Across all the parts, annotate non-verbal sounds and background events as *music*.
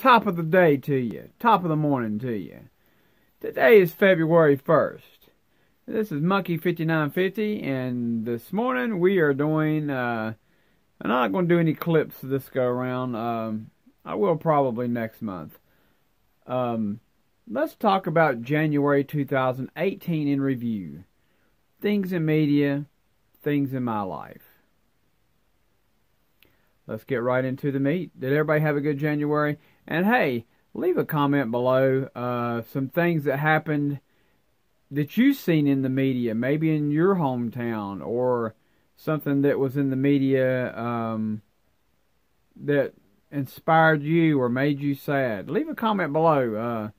top of the day to you, top of the morning to you. Today is February 1st. This is Monkey 5950, and this morning we are doing, uh, I'm not going to do any clips this go around. Um, I will probably next month. Um, let's talk about January 2018 in review. Things in media, things in my life let's get right into the meat. Did everybody have a good January? And hey, leave a comment below uh, some things that happened that you've seen in the media, maybe in your hometown, or something that was in the media um, that inspired you or made you sad. Leave a comment below. Uh,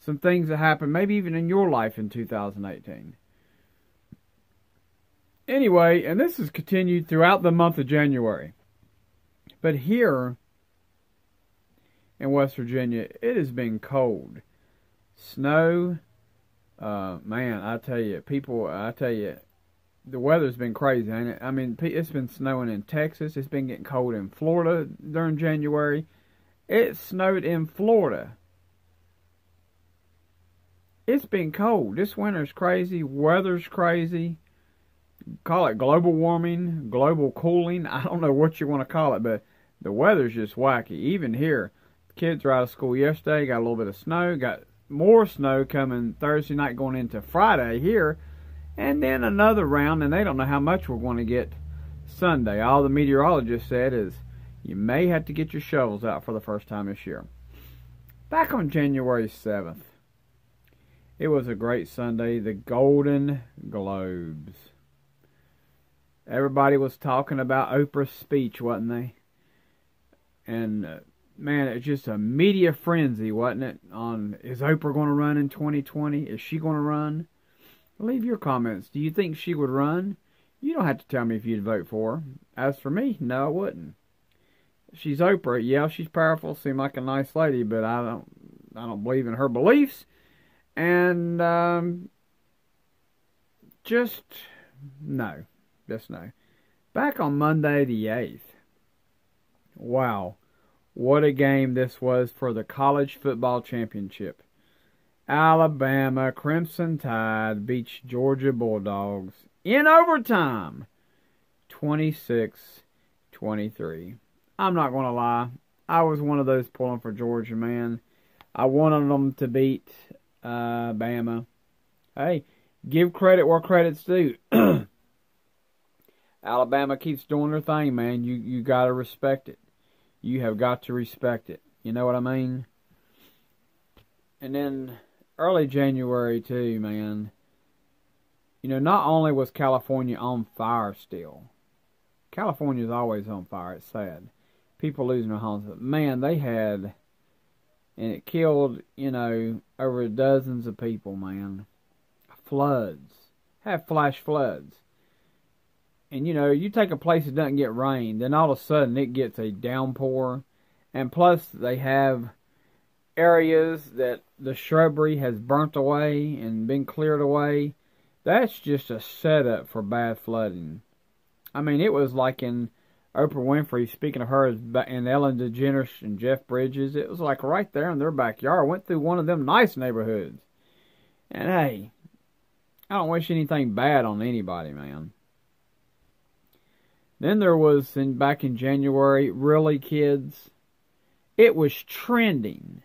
some things that happened, maybe even in your life in 2018. Anyway, and this has continued throughout the month of January. But here in West Virginia, it has been cold. Snow, uh, man, I tell you, people, I tell you, the weather's been crazy, ain't it? I mean, it's been snowing in Texas. It's been getting cold in Florida during January. It snowed in Florida. It's been cold. This winter's crazy. Weather's crazy. Call it global warming, global cooling. I don't know what you want to call it, but the weather's just wacky. Even here, kids were out of school yesterday, got a little bit of snow, got more snow coming Thursday night going into Friday here, and then another round, and they don't know how much we're going to get Sunday. All the meteorologist said is you may have to get your shovels out for the first time this year. Back on January 7th, it was a great Sunday, the Golden Globes. Everybody was talking about Oprah's speech, wasn't they? and uh, man, it's just a media frenzy, wasn't it? On is Oprah going to run in 2020? Is she going to run? Leave your comments. Do you think she would run? You don't have to tell me if you'd vote for her. As for me, no, I wouldn't. She's Oprah. Yeah, she's powerful. Seemed like a nice lady, but I don't. I don't believe in her beliefs. And um, just no, just no. Back on Monday the eighth. Wow. What a game this was for the college football championship. Alabama Crimson Tide beats Georgia Bulldogs in overtime 26 23. I'm not going to lie. I was one of those pulling for Georgia, man. I wanted them to beat uh, Bama. Hey, give credit where credit's due. *clears throat* Alabama keeps doing their thing, man. You you got to respect it you have got to respect it. You know what I mean? And then early January too, man. You know, not only was California on fire still. California's always on fire, it's sad. People losing their homes. But man, they had and it killed, you know, over dozens of people, man. Floods. Have flash floods and you know, you take a place that doesn't get rain, then all of a sudden it gets a downpour. And plus, they have areas that the shrubbery has burnt away and been cleared away. That's just a setup for bad flooding. I mean, it was like in Oprah Winfrey, speaking of her, and Ellen DeGeneres and Jeff Bridges, it was like right there in their backyard. Went through one of them nice neighborhoods. And hey, I don't wish anything bad on anybody, man. Then there was in back in January, really kids. It was trending.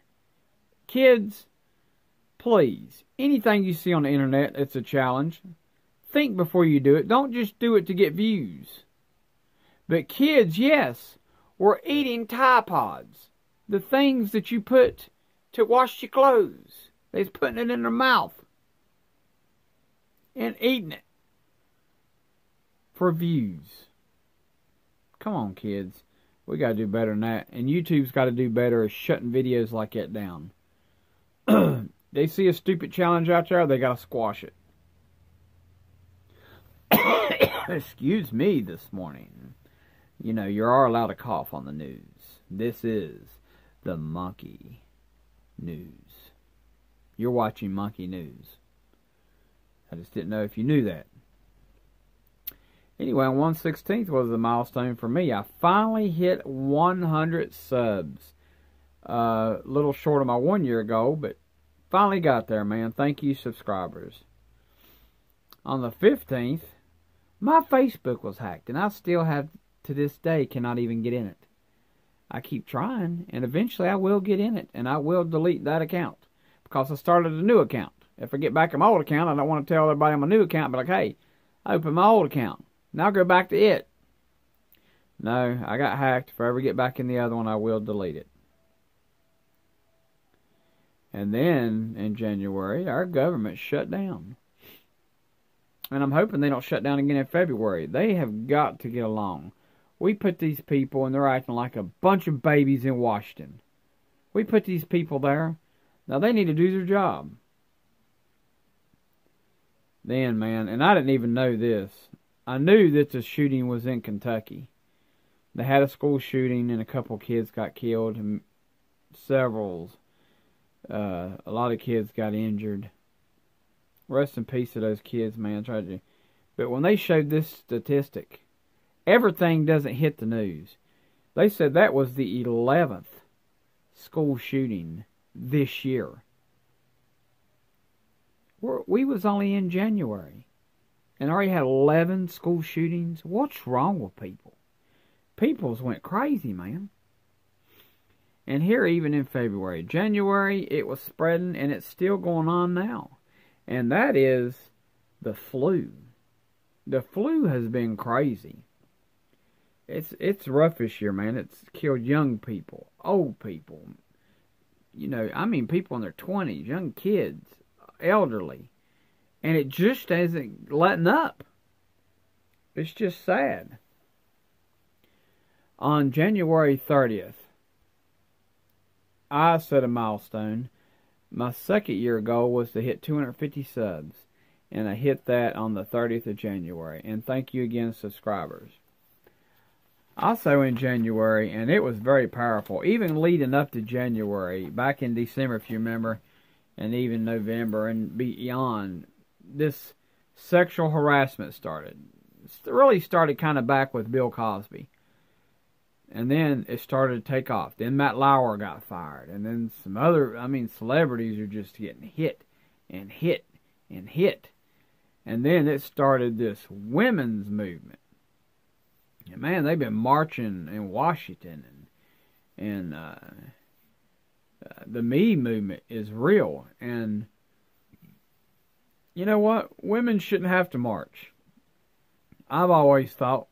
Kids, please, anything you see on the internet, it's a challenge. Think before you do it. Don't just do it to get views. But kids, yes, were eating Tide Pods. The things that you put to wash your clothes. They's putting it in their mouth. And eating it. For views. Come on, kids. We got to do better than that. And YouTube's got to do better at shutting videos like that down. *clears throat* they see a stupid challenge out there, they got to squash it. *coughs* Excuse me this morning. You know, you are allowed to cough on the news. This is the Monkey News. You're watching Monkey News. I just didn't know if you knew that. Anyway, 116th was a milestone for me. I finally hit 100 subs. A uh, little short of my one year goal, but finally got there, man. Thank you, subscribers. On the 15th, my Facebook was hacked, and I still have, to this day, cannot even get in it. I keep trying, and eventually I will get in it, and I will delete that account because I started a new account. If I get back to my old account, I don't want to tell everybody on my new account, but like, hey, I opened my old account. Now go back to it. No, I got hacked. If I ever get back in the other one, I will delete it. And then in January, our government shut down. And I'm hoping they don't shut down again in February. They have got to get along. We put these people, and they're acting like a bunch of babies in Washington. We put these people there. Now they need to do their job. Then, man, and I didn't even know this. I knew that the shooting was in Kentucky. They had a school shooting, and a couple kids got killed, and several, uh, a lot of kids got injured. Rest in peace to those kids, man. Tragedy. But when they showed this statistic, everything doesn't hit the news. They said that was the 11th school shooting this year. We're, we was only in January and already had 11 school shootings. What's wrong with people? People's went crazy, man. And here, even in February, January, it was spreading, and it's still going on now. And that is the flu. The flu has been crazy. It's it's rough this year, man. It's killed young people, old people. You know, I mean, people in their twenties, young kids elderly. And it just isn't letting up. It's just sad. On January 30th, I set a milestone. My second year goal was to hit 250 subs, and I hit that on the 30th of January. And thank you again, subscribers. Also in January, and it was very powerful, even leading up to January, back in December, if you remember, and even November and beyond, this sexual harassment started. It really started kind of back with Bill Cosby. And then it started to take off. Then Matt Lauer got fired. And then some other, I mean, celebrities are just getting hit and hit and hit. And then it started this women's movement. And man, they've been marching in Washington and, and uh, the me movement is real and you know what? Women shouldn't have to march. I've always thought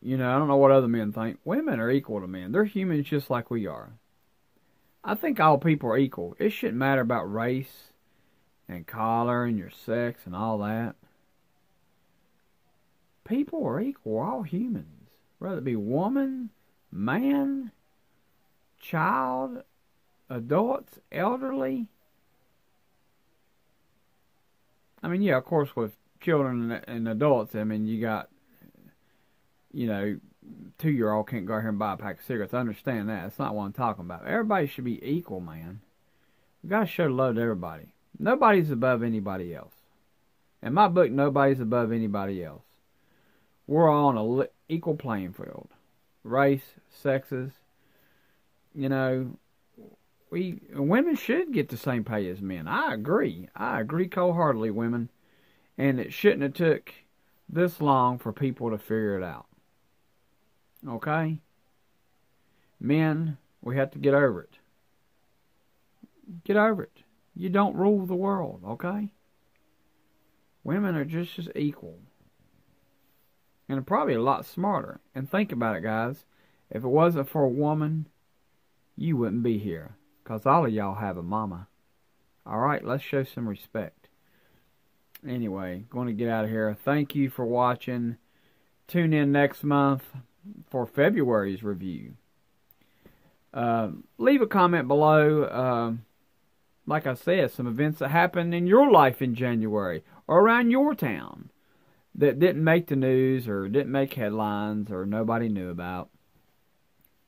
you know i don't know what other men think. Women are equal to men. They're humans just like we are. I think all people are equal. It shouldn't matter about race and color and your sex and all that. People are equal we're all humans. Whether it be woman man child, adults, elderly. I mean, yeah, of course, with children and adults, I mean, you got, you know, two year old can't go out here and buy a pack of cigarettes. I understand that. That's not what I'm talking about. Everybody should be equal, man. We gotta show love to everybody. Nobody's above anybody else. In my book, nobody's above anybody else. We're all on an equal playing field. Race, sexes, you know, we women should get the same pay as men. I agree. I agree wholeheartedly, women, and it shouldn't have took this long for people to figure it out. Okay, men, we have to get over it. Get over it. You don't rule the world, okay? Women are just as equal. And probably a lot smarter. And think about it, guys. If it wasn't for a woman you wouldn't be here. Because all of y'all have a mama. Alright, let's show some respect. Anyway, going to get out of here. Thank you for watching. Tune in next month for February's review. Uh, leave a comment below. Uh, like I said, some events that happened in your life in January or around your town that didn't make the news or didn't make headlines or nobody knew about.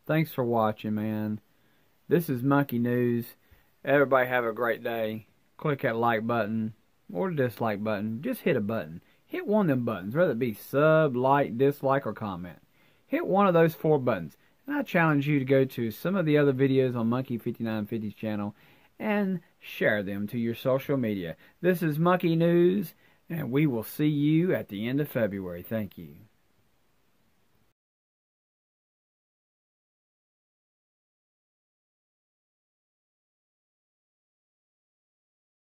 Thanks for watching, man. This is Monkey News. Everybody have a great day. Click that like button or dislike button. Just hit a button. Hit one of them buttons, whether it be sub, like, dislike, or comment. Hit one of those four buttons. And I challenge you to go to some of the other videos on Monkey 5950's channel and share them to your social media. This is Monkey News, and we will see you at the end of February. Thank you.